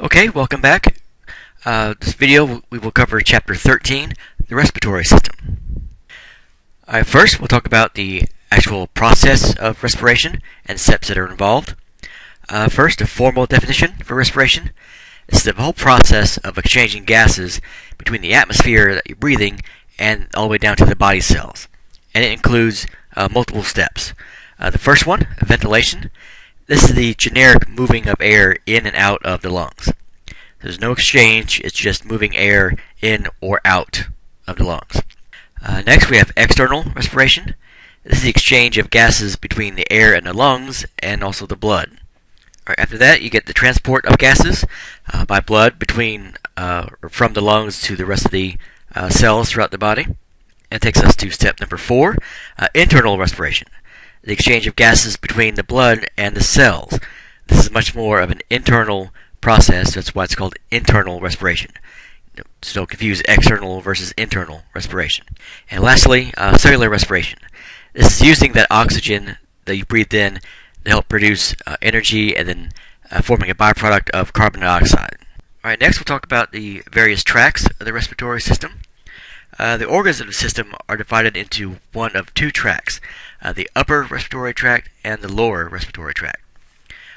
Okay, welcome back. Uh, this video we will cover chapter 13, the respiratory system. Alright, first we'll talk about the actual process of respiration and steps that are involved. Uh, first, a formal definition for respiration. It's the whole process of exchanging gases between the atmosphere that you're breathing and all the way down to the body cells. And it includes uh, multiple steps. Uh, the first one, ventilation. This is the generic moving of air in and out of the lungs. There's no exchange, it's just moving air in or out of the lungs. Uh, next, we have external respiration. This is the exchange of gases between the air and the lungs and also the blood. Right, after that, you get the transport of gases uh, by blood between uh, from the lungs to the rest of the uh, cells throughout the body. That takes us to step number four, uh, internal respiration. The exchange of gases between the blood and the cells. This is much more of an internal process. That's why it's called internal respiration. So don't confuse external versus internal respiration. And lastly, uh, cellular respiration. This is using that oxygen that you breathed in to help produce uh, energy and then uh, forming a byproduct of carbon dioxide. Alright, next we'll talk about the various tracts of the respiratory system. Uh, the organs of the system are divided into one of two tracts, uh, the upper respiratory tract and the lower respiratory tract.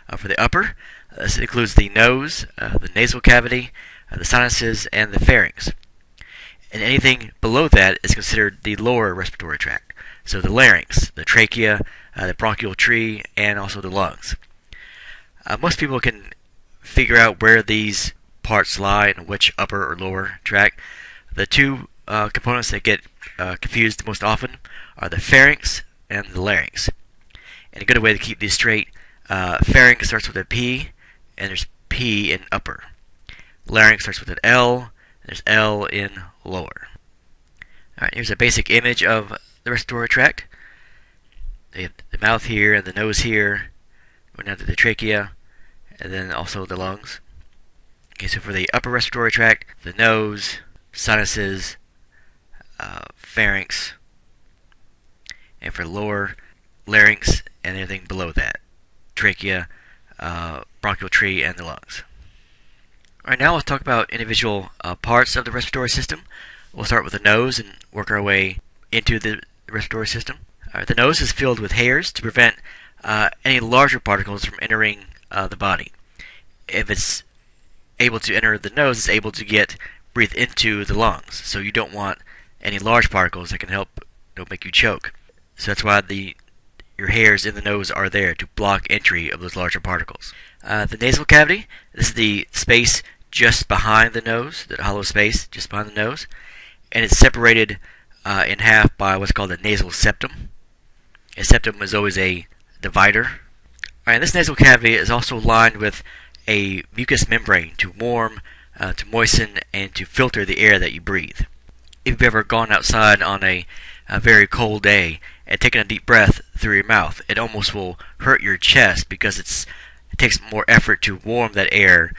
Uh, for the upper, uh, this includes the nose, uh, the nasal cavity, the sinuses, and the pharynx. And anything below that is considered the lower respiratory tract. So the larynx, the trachea, the bronchial tree, and also the lungs. Most people can figure out where these parts lie in which upper or lower tract. The two uh, components that get uh, confused most often are the pharynx and the larynx. And a good way to keep these straight, uh, pharynx starts with a P, and there's P in upper. Larynx starts with an L, and there's L in lower. Alright, here's a basic image of the respiratory tract. They have the mouth here and the nose here, going down to the trachea, and then also the lungs. Okay, so for the upper respiratory tract, the nose, sinuses, uh, pharynx, and for lower, larynx, and anything below that, trachea, uh, bronchial tree, and the lungs. Alright, now let's talk about individual uh, parts of the respiratory system. We'll start with the nose and work our way into the respiratory system. The nose is filled with hairs to prevent uh, any larger particles from entering uh, the body. If it's able to enter the nose, it's able to get breathe into the lungs. So you don't want any large particles that can help don't make you choke. So that's why the your hairs in the nose are there to block entry of those larger particles. Uh, the nasal cavity, this is the space just behind the nose, the hollow space just behind the nose, and it's separated uh, in half by what's called a nasal septum. A septum is always a divider. Right, this nasal cavity is also lined with a mucous membrane to warm, uh, to moisten, and to filter the air that you breathe. If you've ever gone outside on a, a very cold day and taken a deep breath through your mouth, it almost will hurt your chest because it's it takes more effort to warm that air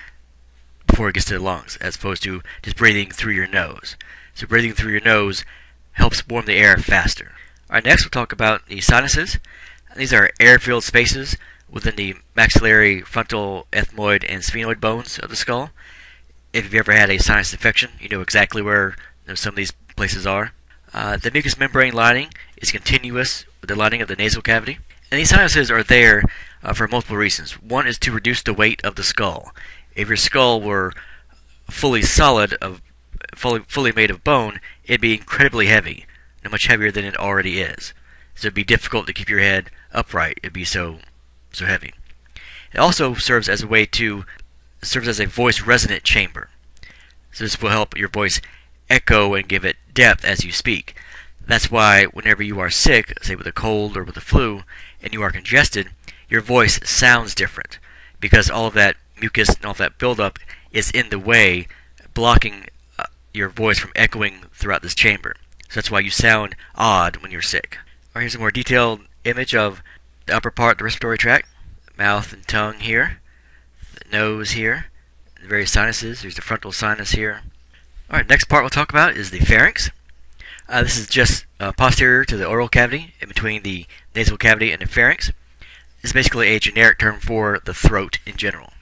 before it gets to the lungs, as opposed to just breathing through your nose. So breathing through your nose helps warm the air faster. Alright, next we'll talk about the sinuses. These are air-filled spaces within the maxillary, frontal, ethmoid, and sphenoid bones of the skull. If you've ever had a sinus infection, you know exactly where know, some of these places are. Uh, the mucous membrane lining is continuous with the lining of the nasal cavity. And these sinuses are there uh, for multiple reasons. One is to reduce the weight of the skull. If your skull were fully solid, of fully fully made of bone, it'd be incredibly heavy, and much heavier than it already is. So it'd be difficult to keep your head upright. It'd be so so heavy. It also serves as a way to serves as a voice resonant chamber. So this will help your voice echo and give it depth as you speak. That's why whenever you are sick, say with a cold or with a flu, and you are congested, your voice sounds different because all of that mucus and all that buildup is in the way, blocking uh, your voice from echoing throughout this chamber. So that's why you sound odd when you're sick. Right, here's a more detailed image of the upper part, of the respiratory tract, mouth and tongue here, the nose here, the various sinuses. There's the frontal sinus here. All right, next part we'll talk about is the pharynx. Uh, this is just uh, posterior to the oral cavity, in between the nasal cavity and the pharynx. It's basically a generic term for the throat in general.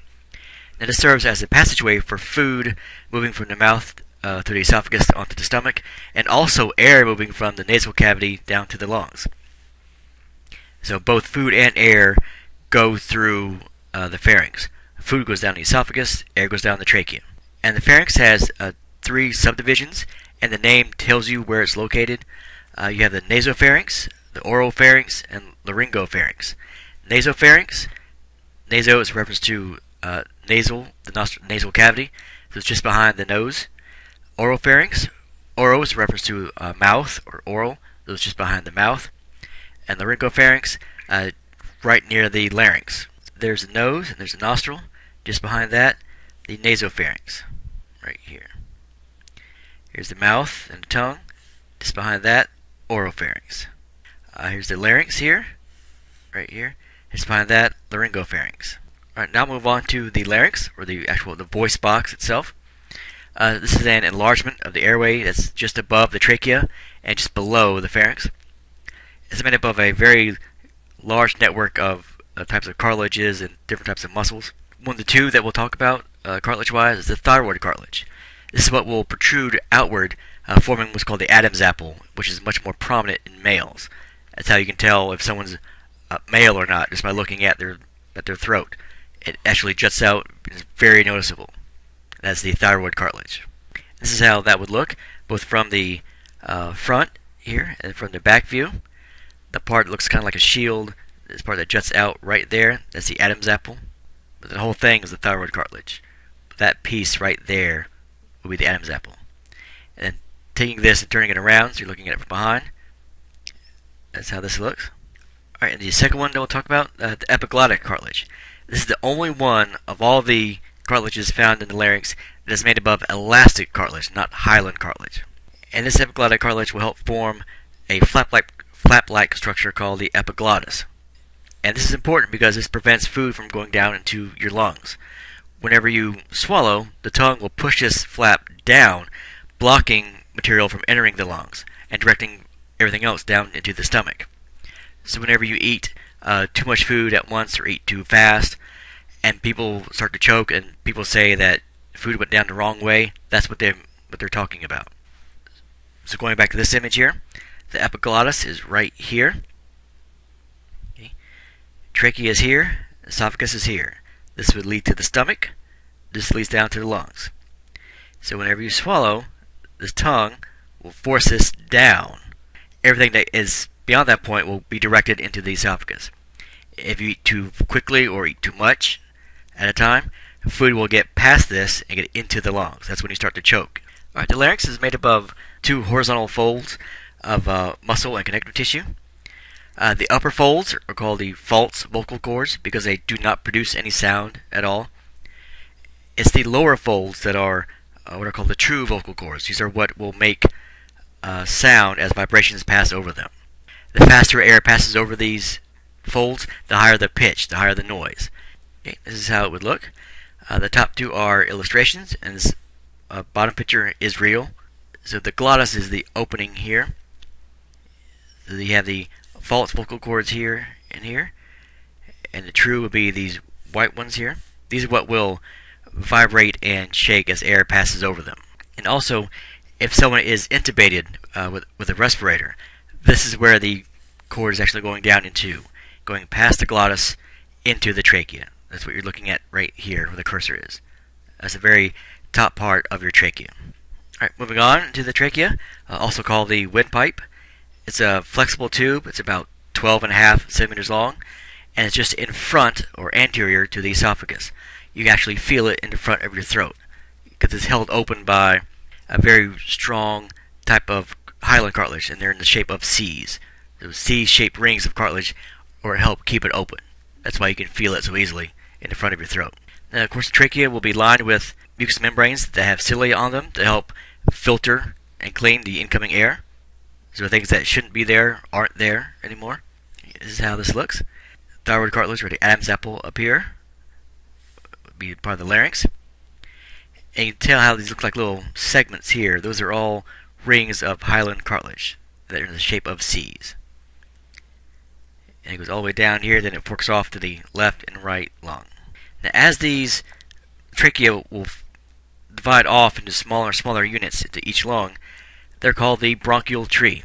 And this serves as a passageway for food moving from the mouth uh, through the esophagus onto the stomach, and also air moving from the nasal cavity down to the lungs. So both food and air go through uh, the pharynx. Food goes down the esophagus, air goes down the trachea. And the pharynx has three subdivisions, and the name tells you where it's located. Uh, you have the nasopharynx, the oropharynx, and laryngopharynx. Nasopharynx, naso is a reference to uh, nasal, the nasal cavity, so it's just behind the nose. Oropharynx, oro is a reference to uh, mouth or oral, so it's just behind the mouth. And laryngopharynx, uh, right near the larynx. There's a nose and there's a nostril. Just behind that, the nasopharynx, right here. Here's the mouth and the tongue. Just behind that, oropharynx. Uh, here's the larynx here, right here. Just behind that, laryngopharynx. Alright, now move on to the larynx, or the actual the voice box itself. Uh, this is an enlargement of the airway that's just above the trachea and just below the pharynx. It's made up of a very large network of uh, types of cartilages and different types of muscles. One of the two that we'll talk about uh, cartilage-wise is the thyroid cartilage. This is what will protrude outward, uh, forming what's called the Adam's apple, which is much more prominent in males. That's how you can tell if someone's uh, male or not, just by looking at their at their throat. It actually juts out; it's very noticeable. That's the thyroid cartilage. This is how that would look, both from the uh, front here and from the back view. The part looks kind of like a shield. This part that juts out right there, that's the Adam's apple. But the whole thing is the thyroid cartilage. That piece right there will be the Adam's apple. And taking this and turning it around, so you're looking at it from behind. That's how this looks. Alright, and the second one that we'll talk about, uh, the epiglottic cartilage. This is the only one of all the cartilages found in the larynx that is made of elastic cartilage, not hyaline cartilage. And this epiglottic cartilage will help form a flap-like flap-like structure called the epiglottis. And this is important because this prevents food from going down into your lungs. Whenever you swallow, the tongue will push this flap down, blocking material from entering the lungs and directing everything else down into the stomach. So whenever you eat uh, too much food at once or eat too fast, and people start to choke, and people say that food went down the wrong way, that's what they what they're talking about. So going back to this image here, the epiglottis is right here. Okay. Trachea is here. Esophagus is here. This would lead to the stomach. This leads down to the lungs. So whenever you swallow, the tongue will force this down. Everything that is beyond that point will be directed into the esophagus. If you eat too quickly or eat too much at a time, food will get past this and get into the lungs. That's when you start to choke. Alright, the larynx is made up of two horizontal folds of uh, muscle and connective tissue. Uh, the upper folds are called the false vocal cords because they do not produce any sound at all. It's the lower folds that are uh, what are called the true vocal cords. These are what will make uh, sound as vibrations pass over them. The faster air passes over these folds, the higher the pitch, the higher the noise. Okay, this is how it would look. Uh, the top two are illustrations, and this uh, bottom picture is real. So the glottis is the opening here. So you have the false vocal cords here and here, and the true would be these white ones here. These are what will vibrate and shake as air passes over them. And also, if someone is intubated uh, with, with a respirator, this is where the cord is actually going down into, going past the glottis into the trachea. That's what you're looking at right here where the cursor is. That's the very top part of your trachea. Alright, moving on to the trachea, uh, also called the windpipe. It's a flexible tube. It's about 12 and a half centimeters long, and it's just in front or anterior to the esophagus. You can actually feel it in the front of your throat because it's held open by a very strong type of hyaline cartilage, and they're in the shape of C's. Those C-shaped rings of cartilage or help keep it open. That's why you can feel it so easily in the front of your throat. Now, of course, the trachea will be lined with mucous membranes that have cilia on them to help filter and clean the incoming air. So things that shouldn't be there aren't there anymore. This is how this looks. Thyroid cartilage, the Adam's apple up here, be part of the larynx. And you can tell how these look like little segments here. Those are all rings of hyaline cartilage that are in the shape of C's. And it goes all the way down here, then it forks off to the left and right lung. Now, as these trachea will divide off into smaller and smaller units into each lung. They're called the bronchial tree.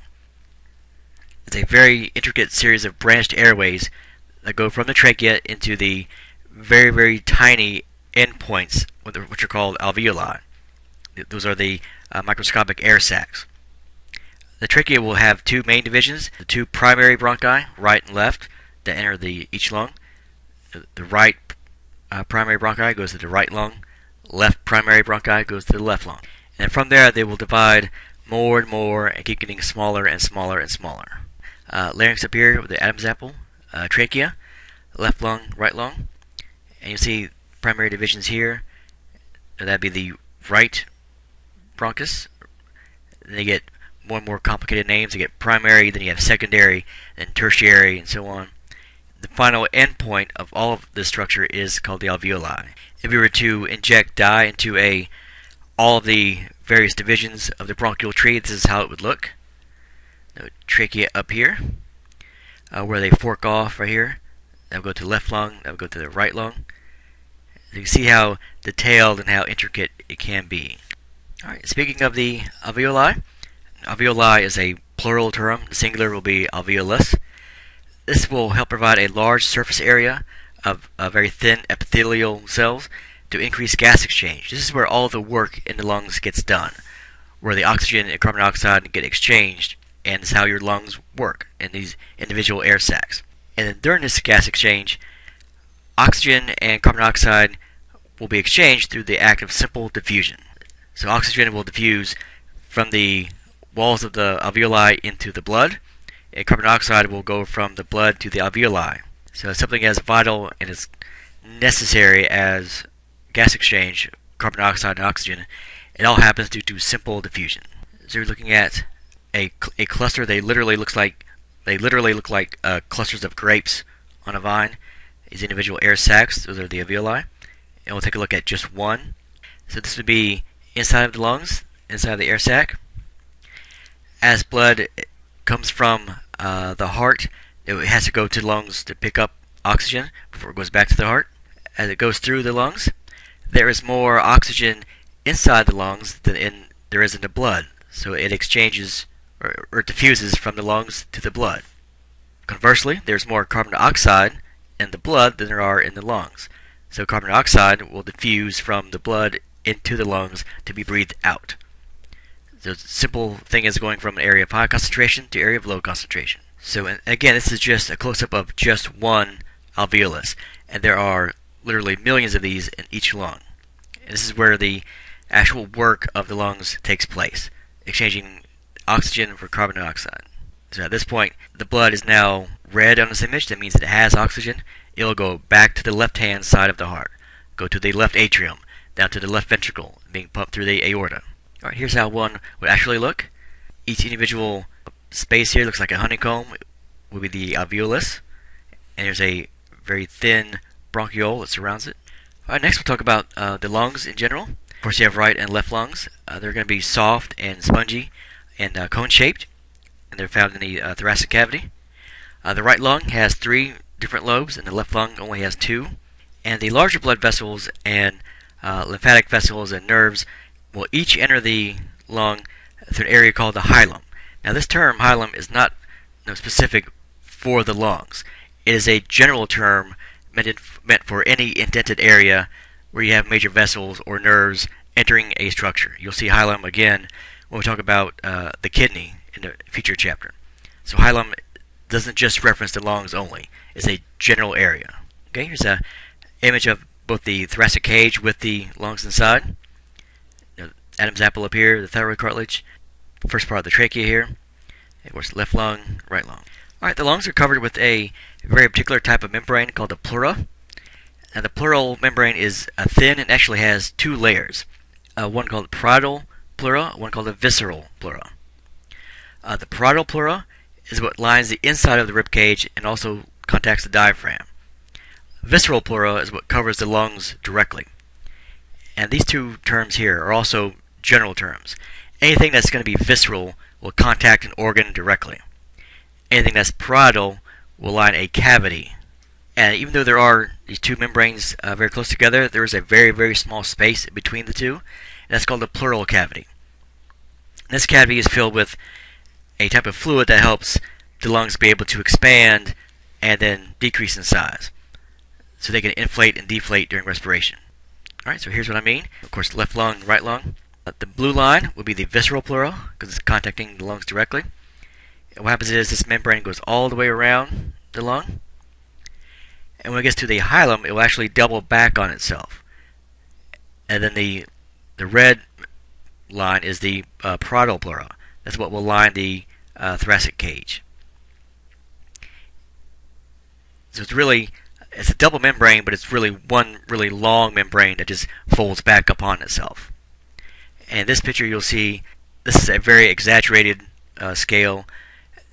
It's a very intricate series of branched airways that go from the trachea into the very, very tiny endpoints, which are called alveoli. Those are the uh, microscopic air sacs. The trachea will have two main divisions, the two primary bronchi, right and left, that enter the each lung. The right uh, primary bronchi goes to the right lung, left primary bronchi goes to the left lung. And from there, they will divide more and more and keep getting smaller and smaller and smaller. Uh, larynx up here with the Adam's apple, uh, trachea, left lung, right lung. And you see primary divisions here. That'd be the right bronchus. They get more and more complicated names. You get primary, then you have secondary, then tertiary, and so on. The final endpoint of all of this structure is called the alveoli. If we were to inject dye into a all of the various divisions of the bronchial tree, this is how it would look. The trachea up here, uh, where they fork off right here. That will go to the left lung, that will go to the right lung. You can see how detailed and how intricate it can be. Alright, speaking of the alveoli, alveoli is a plural term. The singular will be alveolus. This will help provide a large surface area of, of very thin epithelial cells to increase gas exchange. This is where all the work in the lungs gets done, where the oxygen and carbon dioxide get exchanged, and it's how your lungs work in these individual air sacs. And then during this gas exchange, oxygen and carbon dioxide will be exchanged through the act of simple diffusion. So oxygen will diffuse from the walls of the alveoli into the blood, and carbon dioxide will go from the blood to the alveoli. So it's something as vital and as necessary as gas exchange, carbon dioxide and oxygen, it all happens due to simple diffusion. So you're looking at a, a cluster. They literally looks like they literally look like uh, clusters of grapes on a vine. These individual air sacs, those are the alveoli. And we'll take a look at just one. So this would be inside of the lungs, inside of the air sac. As blood comes from uh, the heart, it has to go to the lungs to pick up oxygen before it goes back to the heart. As it goes through the lungs, there is more oxygen inside the lungs than in, there is in the blood. So it exchanges or, or diffuses from the lungs to the blood. Conversely, there's more carbon dioxide in the blood than there are in the lungs. So carbon dioxide will diffuse from the blood into the lungs to be breathed out. The simple thing is going from an area of high concentration to area of low concentration. So again, this is just a close-up of just one alveolus, and there are literally millions of these in each lung. This is where the actual work of the lungs takes place, exchanging oxygen for carbon dioxide. So at this point, the blood is now red on this image. That means it has oxygen. It'll go back to the left-hand side of the heart, go to the left atrium, down to the left ventricle, being pumped through the aorta. Alright, here's how one would actually look. Each individual space here looks like a honeycomb, would be the alveolus, and there's a very thin bronchiole that surrounds it. Alright, next we'll talk about uh, the lungs in general. Of course, you have right and left lungs. Uh, they're going to be soft and spongy and uh, cone-shaped, and they're found in the uh, thoracic cavity. Uh, the right lung has three different lobes, and the left lung only has two. And the larger blood vessels and uh, lymphatic vessels and nerves will each enter the lung through an area called the hilum. Now, this term hilum is not you know, specific for the lungs. It is a general term meant, for any indented area where you have major vessels or nerves entering a structure. You'll see hilum again when we talk about uh, the kidney in a future chapter. So hilum doesn't just reference the lungs only; it's a general area. Okay, here's a image of both the thoracic cage with the lungs inside. Adam's apple up here, the thyroid cartilage, first part of the trachea here, of course left lung, right lung. Alright, the lungs are covered with a very particular type of membrane called the pleura. And the pleural membrane is uh, thin and actually has two layers. Uh, one called the parietal pleura, one called the visceral pleura. Uh, the parietal pleura is what lines the inside of the rib cage and also contacts the diaphragm. Visceral pleura is what covers the lungs directly. And these two terms here are also general terms. Anything that's going to be visceral will contact an organ directly. Anything that's parietal will line a cavity And even though there are these two membranes uh, very close together, there is a very, very small space between the two, and that's called the pleural cavity. This cavity is filled with a type of fluid that helps the lungs be able to expand and then decrease in size. So they can inflate and deflate during respiration. Alright, so here's what I mean. Of course, left lung, right lung. Uh, the blue line would be the visceral pleural because it's contacting the lungs directly. What happens is this membrane goes all the way around the lung. And when it gets to the hilum, it will actually double back on itself. And then the the red line is the uh, parietal pleura. That's what will line the uh, thoracic cage. So it's really it's a double membrane, but it's really one really long membrane that just folds back upon itself. And in this picture, you'll see this is a very exaggerated uh, scale.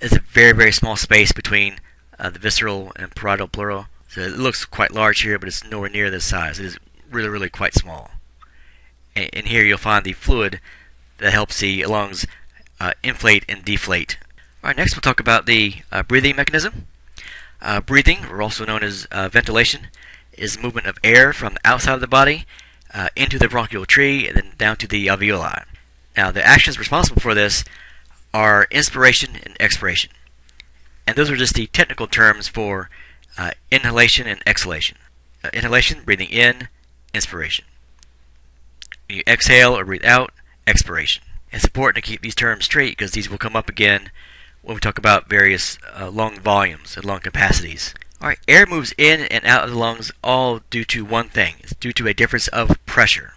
There's a very, very small space between uh, the visceral and parietal pleura. So it looks quite large here, but it's nowhere near this size. It is really, really quite small. And, and here you'll find the fluid that helps the lungs uh, inflate and deflate. Alright, next we'll talk about the uh, breathing mechanism. Uh, breathing, or also known as uh, ventilation, is movement of air from the outside of the body uh, into the bronchial tree and then down to the alveoli. Now, the actions responsible for this are inspiration and expiration. And those are just the technical terms for uh, inhalation and exhalation. Uh, inhalation, breathing in, inspiration. You exhale or breathe out, expiration. It's important to keep these terms straight because these will come up again when we talk about various uh, lung volumes and lung capacities. Alright, air moves in and out of the lungs all due to one thing. It's due to a difference of pressure.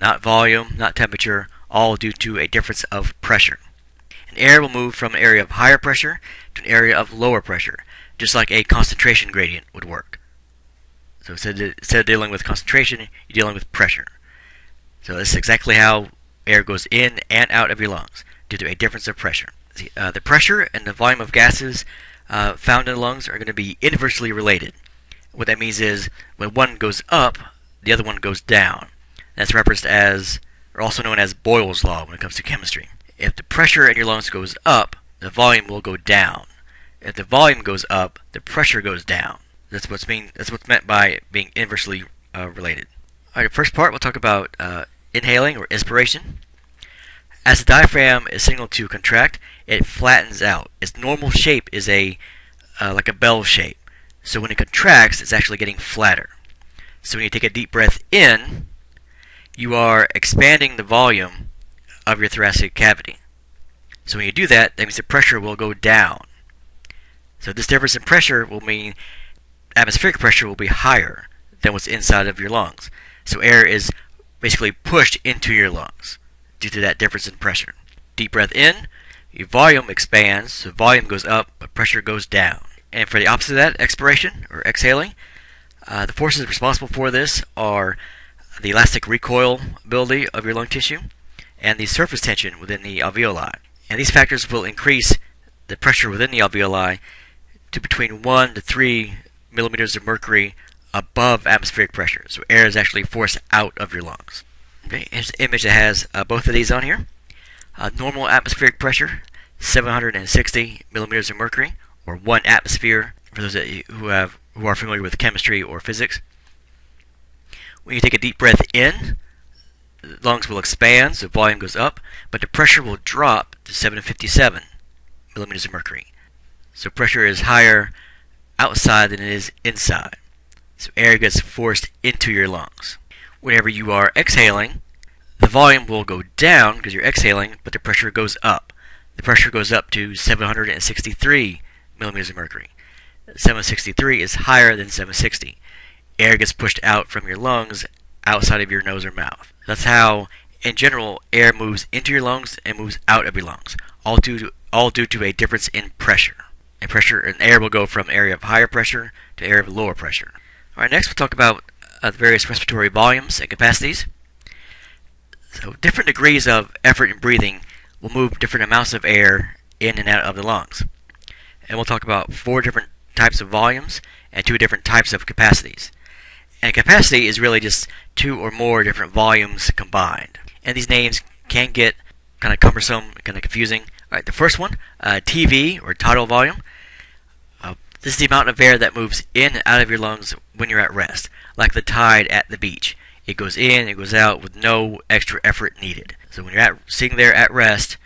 Not volume, not temperature, all due to a difference of pressure. Air will move from an area of higher pressure to an area of lower pressure, just like a concentration gradient would work. So instead of, instead of dealing with concentration, you're dealing with pressure. So this is exactly how air goes in and out of your lungs, due to a difference of pressure the, uh, the pressure and the volume of gases uh, found in the lungs are going to be inversely related. What that means is when one goes up, the other one goes down. That's referenced as, or also known as Boyle's law when it comes to chemistry. If the pressure in your lungs goes up, the volume will go down. If the volume goes up, the pressure goes down. That's what's mean. That's what's meant by being inversely uh, related. All right. First part, we'll talk about uh, inhaling or inspiration. As the diaphragm is signaled to contract, it flattens out. Its normal shape is a uh, like a bell shape. So when it contracts, it's actually getting flatter. So when you take a deep breath in, you are expanding the volume of your thoracic cavity. So when you do that, that means the pressure will go down. So this difference in pressure will mean atmospheric pressure will be higher than what's inside of your lungs. So air is basically pushed into your lungs due to that difference in pressure. Deep breath in, your volume expands, so volume goes up, but pressure goes down. And for the opposite of that, expiration or exhaling, uh, the forces responsible for this are the elastic recoil ability of your lung tissue and the surface tension within the alveoli. And these factors will increase the pressure within the alveoli to between 1 to 3 millimeters of mercury above atmospheric pressure. So air is actually forced out of your lungs. Okay, here's an image that has uh, both of these on here. Uh, normal atmospheric pressure, 760 millimeters of mercury, or one atmosphere for those who have who are familiar with chemistry or physics. When you take a deep breath in, the lungs will expand, so volume goes up, but the pressure will drop to 757 millimeters of mercury. So pressure is higher outside than it is inside. So air gets forced into your lungs whenever you are exhaling, the volume will go down because you're exhaling, but the pressure goes up. The pressure goes up to 763 millimeters of mercury. 763 is higher than 760. Air gets pushed out from your lungs outside of your nose or mouth. That's how, in general, air moves into your lungs and moves out of your lungs, all due to, all due to a difference in pressure. And pressure and air will go from area of higher pressure to area of lower pressure. All right, next we'll talk about uh, the various respiratory volumes and capacities. So different degrees of effort in breathing will move different amounts of air in and out of the lungs. And we'll talk about four different types of volumes and two different types of capacities. And capacity is really just two or more different volumes combined. And these names can get kind of cumbersome, kind of confusing. All right, the first one, uh, TV or tidal volume. Uh, This is the amount of air that moves in and out of your lungs when you're at rest, like the tide at the beach. It goes in, it goes out with no extra effort needed. So when you're at, sitting there at rest,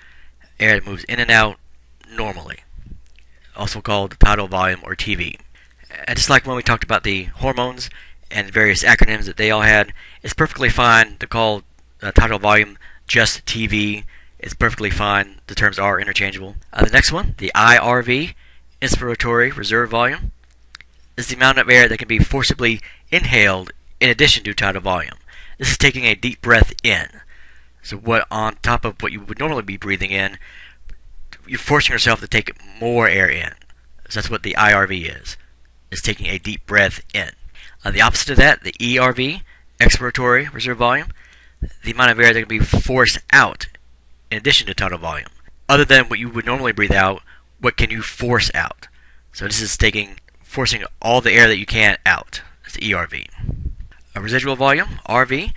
air moves in and out normally, also called tidal volume or TV. And just like when we talked about the hormones and various acronyms that they all had, it's perfectly fine to call uh, tidal volume just TV. It's perfectly fine. The terms are interchangeable. Uh, the next one, the IRV, inspiratory reserve volume, is the amount of air that can be forcibly inhaled in addition to tidal volume. This is taking a deep breath in. So what on top of what you would normally be breathing in, you're forcing yourself to take more air in. So that's what the IRV is. Is taking a deep breath in. Uh, the opposite of that, the ERV, expiratory reserve volume, the amount of air that can be forced out in addition to tidal volume. Other than what you would normally breathe out, what can you force out? So this is taking forcing all the air that you can out. That's the ERV. A residual volume, RV,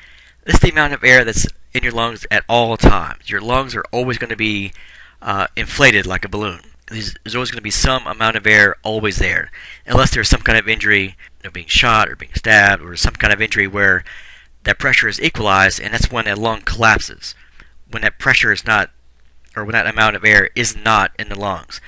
this is the amount of air that's in your lungs at all times. Your lungs are always going to be uh, inflated like a balloon. There's, always going to be some amount of air always there, unless there's some kind of injury, you know, being shot or being stabbed, or some kind of injury where that pressure is equalized, and that's when a lung collapses. When that pressure is not, or when that amount of air is not in the lungs,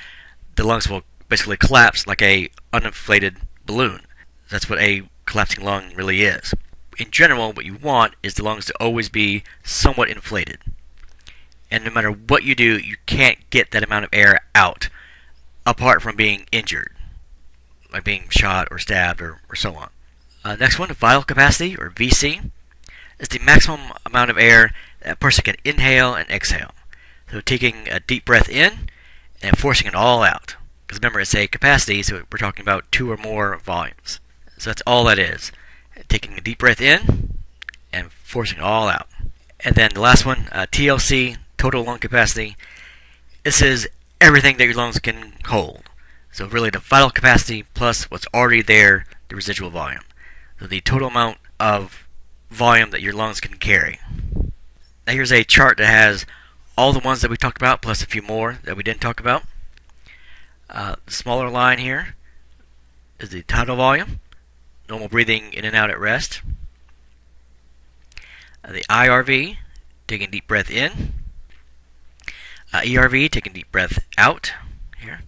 the lungs will basically collapse like a uninflated balloon. That's what a collapsing lung really is. In general, what you want is the lungs to always be somewhat inflated. And no matter what you do, you can't get that amount of air out apart from being injured, like being shot or stabbed or, or so on. Uh, next one, vital capacity or VC is the maximum amount of air that a person can inhale and exhale. So taking a deep breath in and forcing it all out. Because remember, it's a capacity, so we're talking about two or more volumes. So that's all that is. Taking a deep breath in and forcing it all out. And then the last one, uh, TLC, total lung capacity. This is everything that your lungs can hold. So really the vital capacity plus what's already there, the residual volume. So the total amount of volume that your lungs can carry. Now here's a chart that has all the ones that we talked about plus a few more that we didn't talk about. Uh, the smaller line here is the tidal volume, normal breathing in and out at rest. Uh, the IRV, taking deep breath in. Uh, ERV, taking a deep breath out here.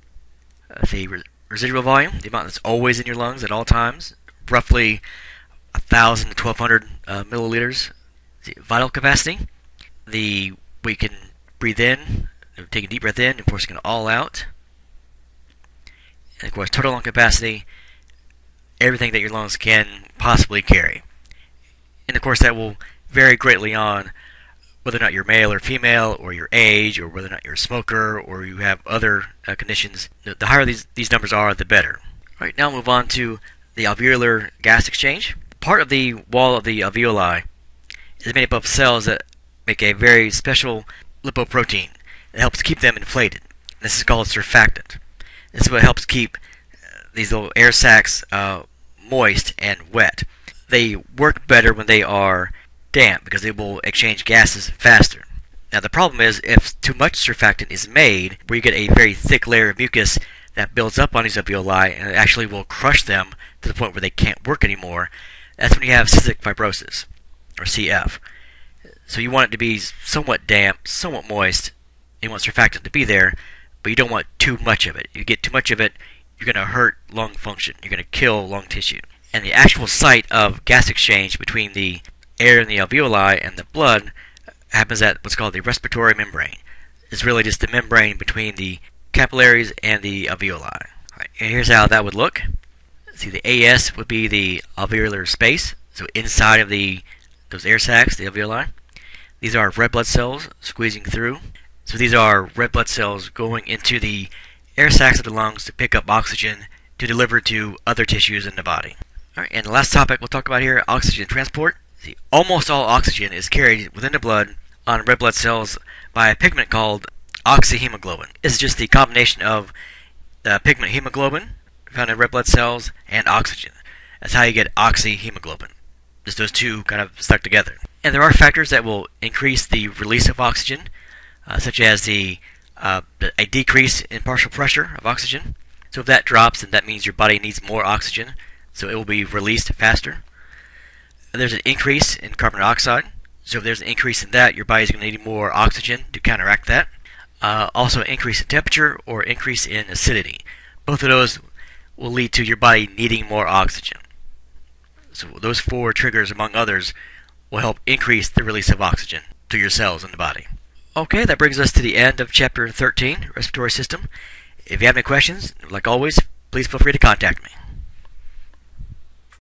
Uh, the re residual volume, the amount that's always in your lungs at all times, roughly 1,000 to 1,200 uh, milliliters. The vital capacity, the we can breathe in, take a deep breath in, and forcing it all out. And of course, total lung capacity, everything that your lungs can possibly carry. And of course, that will vary greatly on whether or not you're male or female, or your age, or whether or not you're a smoker, or you have other uh, conditions. The higher these, these numbers are, the better. All right, now move on to the alveolar gas exchange. Part of the wall of the alveoli is made up of cells that make a very special lipoprotein. It helps keep them inflated. This is called surfactant. This is what helps keep uh, these little air sacs uh, moist and wet. They work better when they are damp because they will exchange gases faster. Now the problem is if too much surfactant is made, where you get a very thick layer of mucus that builds up on these alveoli and actually will crush them to the point where they can't work anymore, that's when you have cystic fibrosis, or CF. So you want it to be somewhat damp, somewhat moist. You want surfactant to be there, but you don't want too much of it. You get too much of it, you're going to hurt lung function. You're going to kill lung tissue. And the actual site of gas exchange between the air in the alveoli and the blood happens at what's called the respiratory membrane. It's really just the membrane between the capillaries and the alveoli. Right, and here's how that would look. See, the AS would be the alveolar space, so inside of the those air sacs, the alveoli. These are red blood cells squeezing through. So these are red blood cells going into the air sacs of the lungs to pick up oxygen to deliver to other tissues in the body. Alright, and the last topic we'll talk about here, oxygen transport. See, almost all oxygen is carried within the blood on red blood cells by a pigment called oxyhemoglobin. It's just the combination of the pigment hemoglobin found in red blood cells and oxygen. That's how you get oxyhemoglobin. Just those two kind of stuck together. And there are factors that will increase the release of oxygen, uh, such as the uh, a decrease in partial pressure of oxygen, So if that drops, then that means your body needs more oxygen, so it will be released faster. There's an increase in carbon dioxide, so if there's an increase in that, your body's going to need more oxygen to counteract that. Uh, also, increase in temperature or increase in acidity. Both of those will lead to your body needing more oxygen. So those four triggers, among others, will help increase the release of oxygen to your cells in the body. Okay, that brings us to the end of chapter 13, respiratory system. If you have any questions, like always, please feel free to contact me.